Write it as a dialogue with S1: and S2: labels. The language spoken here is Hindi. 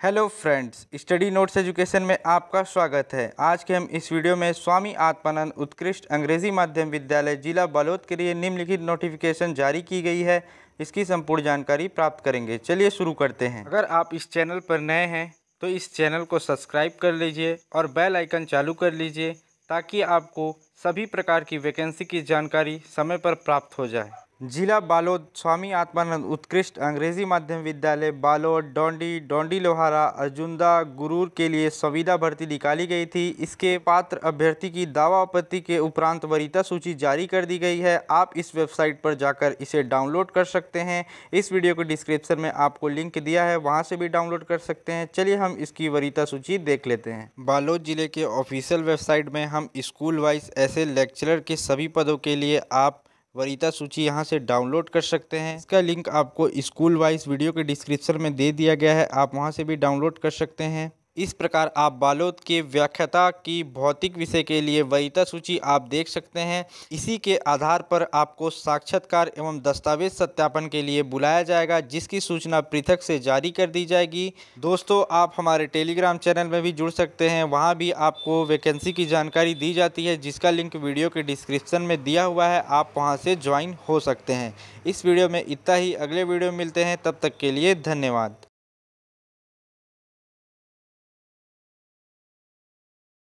S1: Hello friends, study notes education में आपका स्वागत है। आज के हम इस वीडियो में स्वामी आत्मानंद उत्कृष्ट अंग्रेज़ी माध्यम विद्यालय जिला बालोद के लिए निम्नलिखित नोटिफिकेशन जारी की गई है। इसकी संपूर्ण जानकारी प्राप्त करेंगे। चलिए शुरू करते हैं। अगर आप इस चैनल पर नए हैं तो इस चैनल को सब्सक्राइब कर लीजिए और बेल आइकन चालू कर लीजिए ताकि आपको सभी प्रकार की वैकेंसी की जानकारी समय पर प्राप्त हो जाए। जिला बालोद स्वामी आत्मानंद उत्कृष्ट अंग्रेज़ी माध्यम विद्यालय बालोद डोंडी डोंडी लोहारा अर्जुंदा गुरूर के लिए संविदा भर्ती निकाली गई थी। इसके पात्र अभ्यर्थी की दावा आपत्ति के उपरांत वरीता सूची जारी कर दी गई है। आप इस वेबसाइट पर जाकर इसे डाउनलोड कर सकते हैं। इस वीडियो को डिस्क्रिप्शन में आपको लिंक दिया है, वहाँ से भी डाउनलोड कर सकते हैं। चलिए हम इसकी वरीता सूची देख लेते हैं। बालोद ज़िले के ऑफिशियल वेबसाइट में हम स्कूल वाइज ऐसे लेक्चरर के सभी पदों के लिए आप वरीता सूची यहाँ से डाउनलोड कर सकते हैं। इसका लिंक आपको स्कूल वाइज वीडियो के डिस्क्रिप्शन में दे दिया गया है। आप वहाँ से भी डाउनलोड कर सकते हैं। इस प्रकार आप बालोद के व्याख्याता की भौतिक विषय के लिए वरीता सूची आप देख सकते हैं। इसी के आधार पर आपको साक्षात्कार एवं दस्तावेज़ सत्यापन के लिए बुलाया जाएगा, जिसकी सूचना पृथक से जारी कर दी जाएगी। दोस्तों, आप हमारे टेलीग्राम चैनल में भी जुड़ सकते हैं। वहाँ भी आपको वैकेंसी की जानकारी दी जाती है, जिसका लिंक वीडियो के डिस्क्रिप्शन में दिया हुआ है। आप वहाँ से ज्वाइन हो सकते हैं। इस वीडियो में इतना ही। अगले वीडियो मिलते हैं। तब तक के लिए धन्यवाद।